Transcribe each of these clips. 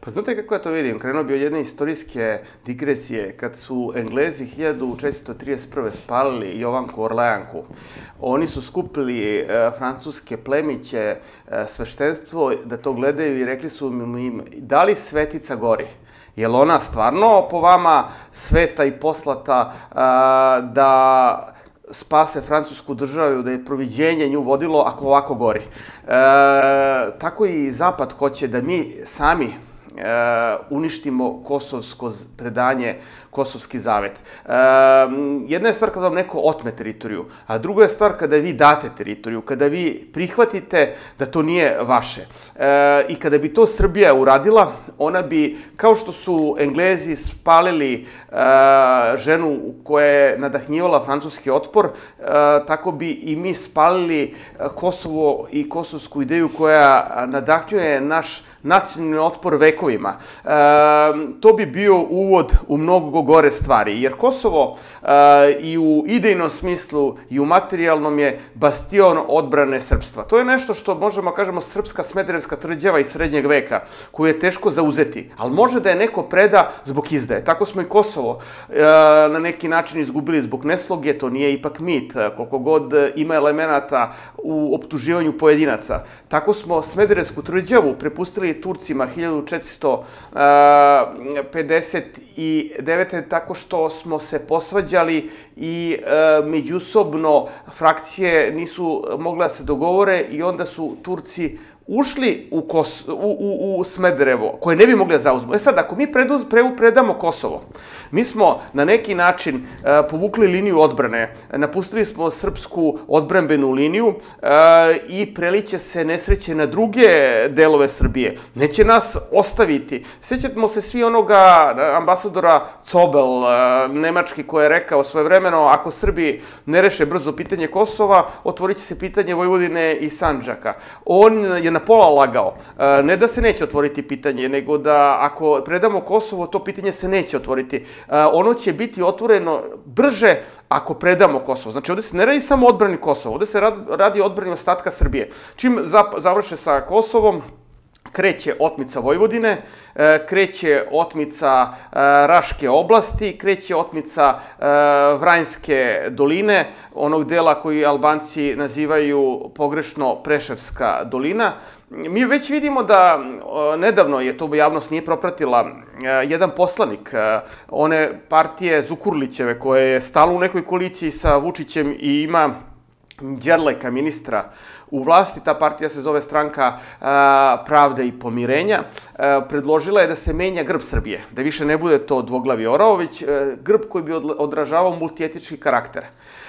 Pa znate kako ja to vidim? Krenuo bi od jedne istorijske digresije kad su Englezi 1431. spalili Jovanku Orleanku. Oni su skupili e, francuske plemiće, e, sveštenstvo da to gledaju i rekli su im da li svetica gori? Je li ona stvarno po vama sveta i poslata a, da spase francusku državu, da je proviđenje nju vodilo ako ovako gori. E, tako i Zapad hoće da mi sami e, uništimo kosovsko predanje Kosovski zavet. E, jedna je stvar kada vam neko otme teritoriju, a druga je stvar kada vi date teritoriju, kada vi prihvatite da to nije vaše. E, I kada bi to Srbija uradila, ona bi, kao što su Englezi spalili e, ženu koja je nadahnjivala francuski otpor, tako bi i mi spalili Kosovo i kosovsku ideju koja nadahnjuje naš nacionalni otpor šefovima. E, to bi bio uvod u mnogo gore stvari, jer Kosovo e, i u idejnom smislu i u materijalnom je bastion odbrane srpstva. To je nešto što možemo kažemo srpska smederevska tvrđava iz srednjeg veka, koju je teško zauzeti, ali može da je neko preda zbog izdaje. Tako smo i Kosovo e, na neki način izgubili zbog nesloge, to nije ipak mit, eh, koliko god ima elemenata u optuživanju pojedinaca. Tako smo Smederevsku tvrđavu prepustili Turcima 1400 1959. tako što smo se posvađali i međusobno frakcije nisu mogle da se dogovore i onda su Turci ušli u, Kos, u, u, u Smederevo, koje ne bi mogli da zauzmu. E sad, ako mi preduz, pre, predamo Kosovo, mi smo na neki način e, povukli liniju odbrane, napustili smo srpsku odbrambenu liniju e, i preliće se nesreće na druge delove Srbije. Neće nas ostaviti. Sjećamo se svi onoga ambasadora Cobel, e, nemački, koji je rekao svoje vremeno, ako Srbi ne reše brzo pitanje Kosova, otvorit će se pitanje Vojvodine i Sanđaka. On je na pola lagao. E, ne da se neće otvoriti pitanje, nego da ako predamo Kosovo, to pitanje se neće otvoriti. E, ono će biti otvoreno brže ako predamo Kosovo. Znači, ovde se ne radi samo odbrani Kosova, ovde se radi odbrani ostatka Srbije. Čim završe sa Kosovom, kreće otmica Vojvodine, e, kreće otmica e, Raške oblasti, kreće otmica e, Vranjske doline, onog dela koji Albanci nazivaju pogrešno Preševska dolina. Mi već vidimo da nedavno je to javnost nije propratila jedan poslanik one partije Zukurlićeve koje je stalo u nekoj koaliciji sa Vučićem i ima Đerleka, ministra u vlasti, ta partija se zove stranka Pravde i pomirenja, predložila je da se menja grb Srbije, da više ne bude to dvoglavi orao, već grb koji bi odražavao multijetički karakter.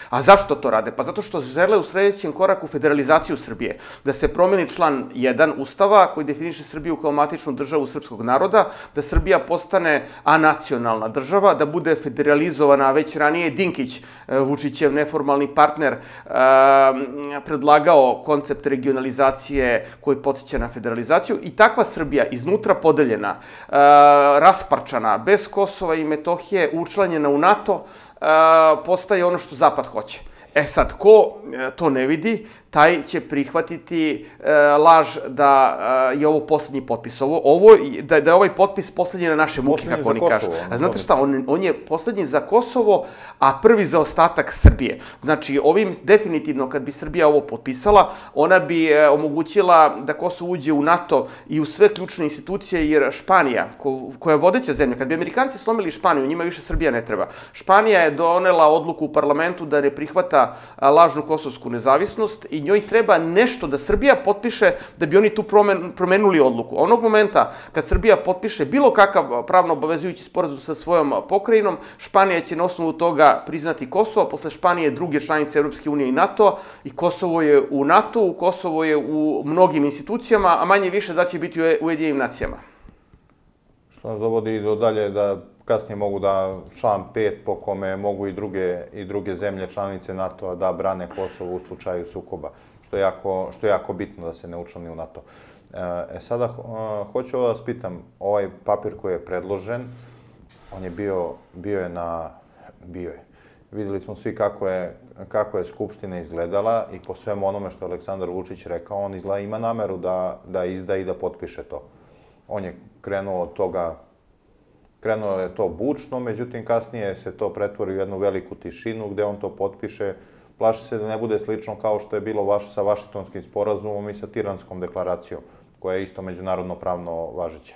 A zašto to rade? Pa zato što žele u sledećem koraku federalizaciju Srbije. Da se promeni član 1 Ustava koji definiše Srbiju kao matičnu državu srpskog naroda, da Srbija postane anacionalna država, da bude federalizovana, već ranije Dinkić, e, Vučićev neformalni partner, predlagao koncept regionalizacije koji podsjeća na federalizaciju i takva Srbija iznutra podeljena, e, rasparčana, bez Kosova i Metohije, učlanjena u NATO, postaje ono što Zapad hoće. E sad, ko e, to ne vidi, taj će prihvatiti e, laž da e, je ovo poslednji potpis. Ovo, ovo, da, da je ovaj potpis poslednji na naše muke, kako oni kažu. A znate šta, on, on je poslednji za Kosovo, a prvi za ostatak Srbije. Znači, ovim definitivno, kad bi Srbija ovo potpisala, ona bi e, omogućila da Kosovo uđe u NATO i u sve ključne institucije, jer Španija, ko, koja je vodeća zemlja, kad bi Amerikanci slomili Španiju, njima više Srbija ne treba. Španija je donela odluku u parlamentu da ne prihvata lažnu kosovsku nezavisnost i njoj treba nešto da Srbija potpiše da bi oni tu promen, promenuli odluku. Onog momenta kad Srbija potpiše bilo kakav pravno obavezujući sporazum sa svojom pokrajinom, Španija će na osnovu toga priznati Kosovo, posle Španije druge članice Europske unije i NATO i Kosovo je u NATO, Kosovo je u mnogim institucijama, a manje više da će biti u Ujedinim nacijama. Što nas dovodi do dalje da kasnije mogu da član 5 po kome mogu i druge, i druge zemlje članice NATO-a da brane Kosovo u slučaju sukoba, što je jako, što je jako bitno da se ne učlani u NATO. E, e sada, hoću ovo da vas pitam, ovaj papir koji je predložen, on je bio, bio je na, bio je. Videli smo svi kako je, kako je Skupština izgledala i po svemu onome što je Aleksandar Vučić rekao, on izgleda ima nameru da, da izda i da potpiše to. On je krenuo od toga, krenuo je to bučno, međutim kasnije se to pretvori u jednu veliku tišinu gde on to potpiše. Plaši se da ne bude slično kao što je bilo vaš, sa Vašingtonskim sporazumom i sa Tiranskom deklaracijom, koja je isto međunarodno pravno važeća.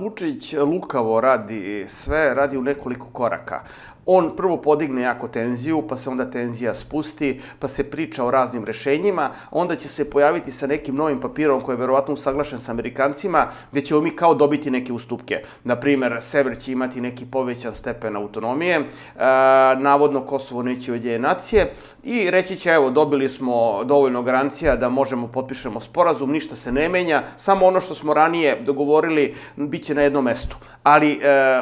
Vučić lukavo radi sve, radi u nekoliko koraka on prvo podigne jako tenziju, pa se onda tenzija spusti, pa se priča o raznim rešenjima, onda će se pojaviti sa nekim novim papirom koji je verovatno usaglašen sa Amerikancima, gde ćemo mi kao dobiti neke ustupke. Naprimer, Sever će imati neki povećan stepen autonomije, e, navodno Kosovo neće ujedinje nacije i reći će, evo, dobili smo dovoljno garancija da možemo potpišemo sporazum, ništa se ne menja, samo ono što smo ranije dogovorili bit će na jednom mestu. Ali e,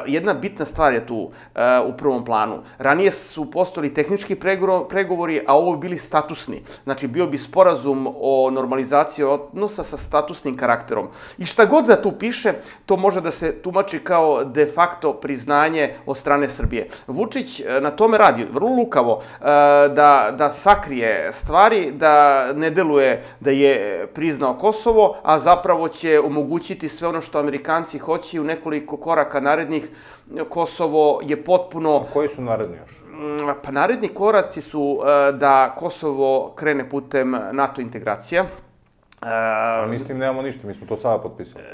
jedna bitna stvar je tu e, u prvom planu. Ranije su postali tehnički pregovori, a ovo bi bili statusni. Znači, bio bi sporazum o normalizaciji odnosa sa statusnim karakterom. I šta god da tu piše, to može da se tumači kao de facto priznanje od strane Srbije. Vučić e, na tome radi, vrlo lukavo, e, da, da sakrije stvari, da ne deluje da je priznao Kosovo, a zapravo će omogućiti sve ono što Amerikanci hoće u nekoliko koraka narednih Kosovo je potpuno... Koji su naredni još? Mm, pa naredni koraci su e, da Kosovo krene putem NATO integracija. A mi s tim nemamo ništa, mi smo to sada potpisali. E,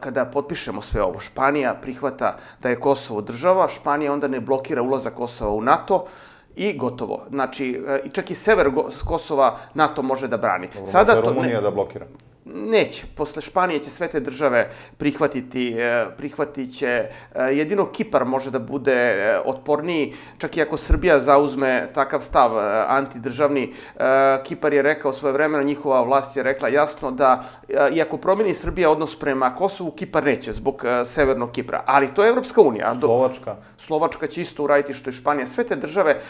kada potpišemo sve ovo, Španija prihvata da je Kosovo država, Španija onda ne blokira ulazak Kosova u NATO, i gotovo. Znači, e, čak i sever Kosova NATO može da brani. Dobro, Sada to Rumunija ne... da blokira neće. Posle Španije će sve te države prihvatiti, e, prihvatit će, e, jedino Kipar može da bude e, otporniji, čak i ako Srbija zauzme takav stav antidržavni. Kipar je rekao svoje vremena, njihova vlast je rekla jasno da, iako promeni Srbija odnos prema Kosovu, Kipar neće zbog Severnog Kipra. Ali to je Evropska unija. Slovačka. Slovačka će isto uraditi što je Španija. Sve te države,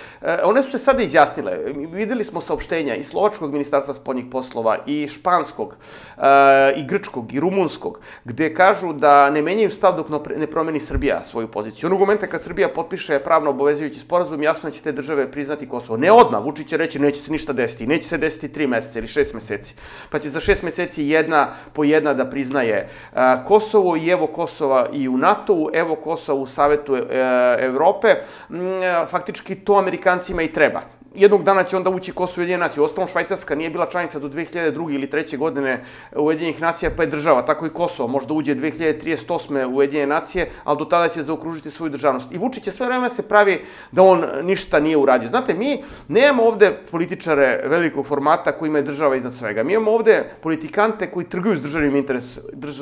one su se sada izjasnile. Videli smo saopštenja i Slovačkog ministarstva spodnjih poslova i Španskog i grčkog i rumunskog, gde kažu da ne menjaju stav dok ne promeni Srbija svoju poziciju. Onog momenta kad Srbija potpiše pravno obavezujući sporazum, jasno je da će te države priznati Kosovo. Ne odmah, Vučić će reći neće se ništa desiti, neće se desiti tri meseca ili šest meseci. Pa će za šest meseci jedna po jedna da priznaje Kosovo i evo Kosova i u NATO-u, evo Kosova u Savetu e, Evrope. Mm, faktički to Amerikancima i treba jednog dana će onda ući Kosovo Ujedinjene nacije. Ostalom, Švajcarska nije bila članica do 2002. ili 3. godine Ujedinjenih nacija, pa je država, tako i Kosovo. Možda uđe 2038. u Ujedinjene nacije, ali do tada će zaokružiti svoju državnost. I Vučić je sve vreme se pravi da on ništa nije uradio. Znate, mi nemamo ovde političare velikog formata koji imaju država iznad svega. Mi imamo ovde politikante koji trguju s državnim interesom. Drž,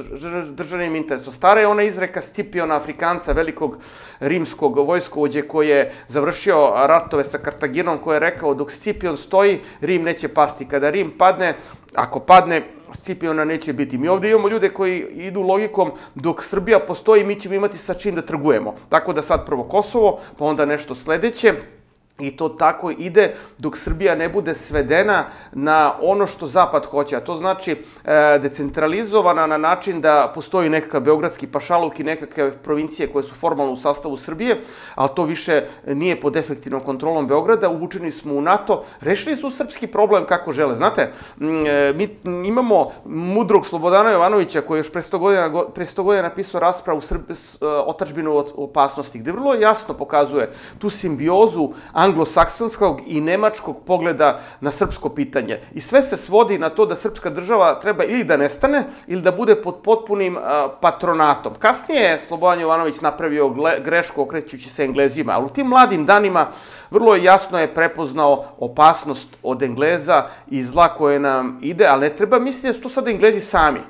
državnim interesom. Stara je ona izreka Scipiona Afrikanca, velikog rimskog vojskovođe koji je završio ratove sa Kartaginom, koja je rekao dok Scipion stoji, Rim neće pasti. Kada Rim padne, ako padne, Scipiona neće biti. Mi ovde imamo ljude koji idu logikom dok Srbija postoji, mi ćemo imati sa čim da trgujemo. Tako da sad prvo Kosovo, pa onda nešto sledeće. I to tako ide dok Srbija ne bude svedena na ono što Zapad hoće, a to znači e, decentralizovana na način da postoji nekakav beogradski pašaluk i nekakve provincije koje su formalno u sastavu Srbije, ali to više nije pod efektivnom kontrolom Beograda, uvučeni smo u NATO, rešili su srpski problem kako žele. Znate, e, mi imamo mudrog Slobodana Jovanovića koji je još pre 100 godina, pre 100 godina napisao raspravu Srb, e, otačbinu opasnosti, gde vrlo jasno pokazuje tu simbiozu anglosaksonskog i nemačkog pogleda na srpsko pitanje. I sve se svodi na to da srpska država treba ili da nestane, ili da bude pod potpunim patronatom. Kasnije je Slobodan Jovanović napravio grešku okrećući se Englezima, ali u tim mladim danima vrlo jasno je prepoznao opasnost od Engleza i zla koje nam ide, ali ne treba misliti da su to sada Englezi sami.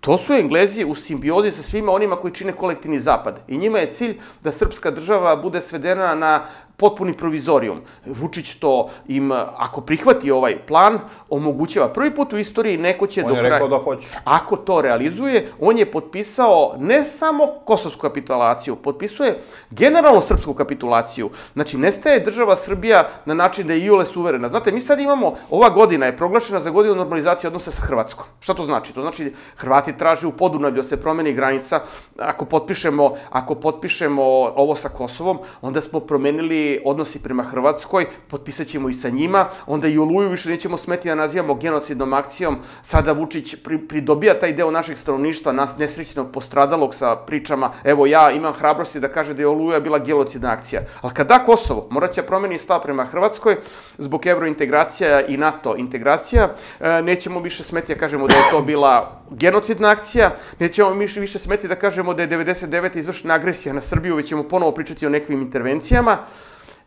To su Englezi u simbiozi sa svima onima koji čine kolektivni zapad. I njima je cilj da srpska država bude svedena na potpuni provizorijum. Vučić to im, ako prihvati ovaj plan, omogućava. Prvi put u istoriji neko će on do je rekao da hoće. Ako to realizuje, on je potpisao ne samo kosovsku kapitulaciju, potpisuje generalno srpsku kapitulaciju. Znači, nestaje država Srbija na način da je iole suverena. Znate, mi sad imamo, ova godina je proglašena za godinu normalizacije odnosa sa Hrvatskom. Šta to znači? To znači Hrvati traže u Podunavlju da se promeni granica. Ako potpišemo, ako potpišemo ovo sa Kosovom, onda smo promenili odnosi prema Hrvatskoj, potpisat ćemo i sa njima, onda i Oluju više nećemo smeti da nazivamo genocidnom akcijom, sada Vučić pri, pridobija taj deo našeg stanovništva, nas nesrećnog postradalog sa pričama, evo ja imam hrabrosti da kaže da je Oluja bila genocidna akcija. Ali kad da Kosovo, morat će promeni stav prema Hrvatskoj, zbog evrointegracija i NATO integracija, e, nećemo više smeti da kažemo da je to bila genocidna akcija, nećemo više, više smeti da kažemo da je 99. izvršena agresija na Srbiju, već ćemo ponovo pričati o nekim intervencijama.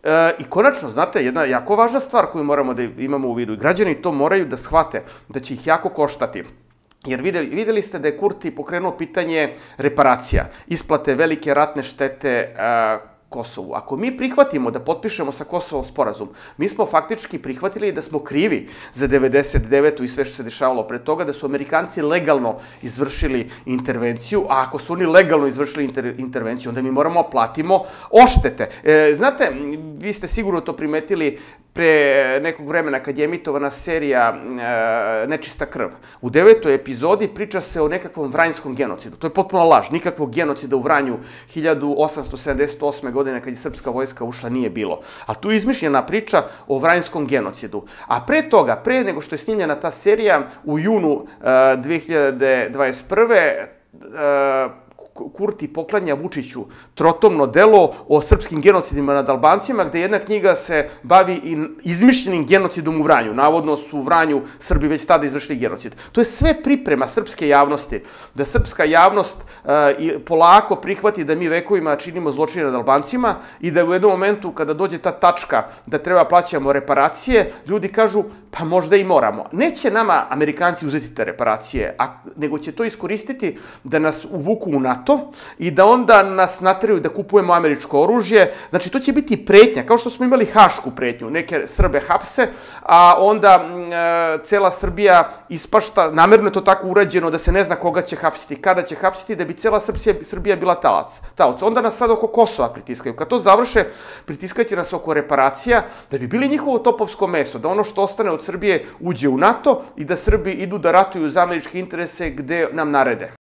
E, I konačno, znate, jedna jako važna stvar koju moramo da imamo u vidu, i građani to moraju da shvate, da će ih jako koštati. Jer videli, videli ste da je Kurti pokrenuo pitanje reparacija, isplate velike ratne štete e, Kosovu. Ako mi prihvatimo da potpišemo sa Kosovom sporazum, mi smo faktički prihvatili da smo krivi za 99. i sve što se dešavalo pre toga, da su Amerikanci legalno izvršili intervenciju, a ako su oni legalno izvršili inter, intervenciju, onda mi moramo platimo oštete. E, znate, vi ste sigurno to primetili pre nekog vremena kad je emitovana serija e, Nečista krv. U devetoj epizodi priča se o nekakvom vranjskom genocidu. To je potpuno laž. Nikakvog genocida u Vranju 1878. godine kad je srpska vojska ušla nije bilo. A tu je izmišljena priča o vranjskom genocidu. A pre toga, pre nego što je snimljena ta serija, u junu e, 2021. E, Kurti poklanja Vučiću trotomno delo o srpskim genocidima nad Albancima, gde jedna knjiga se bavi i izmišljenim genocidom u Vranju. Navodno su u Vranju Srbi već tada izvršili genocid. To je sve priprema srpske javnosti, da srpska javnost uh, polako prihvati da mi vekovima činimo zločine nad Albancima i da u jednom momentu kada dođe ta tačka da treba plaćamo reparacije, ljudi kažu pa možda i moramo. Neće nama Amerikanci uzeti te reparacije, a, nego će to iskoristiti da nas uvuku u NATO NATO i da onda nas nateraju da kupujemo američko oružje. Znači, to će biti pretnja, kao što smo imali hašku pretnju, neke Srbe hapse, a onda m, e, cela Srbija ispašta, namerno je to tako urađeno da se ne zna koga će hapsiti, kada će hapsiti, da bi cela Srbija, Srbija bila talac. talac. Onda nas sad oko Kosova pritiskaju. Kad to završe, pritiskaće nas oko reparacija, da bi bili njihovo topovsko meso, da ono što ostane od Srbije uđe u NATO i da Srbi idu da ratuju za američke interese gde nam narede.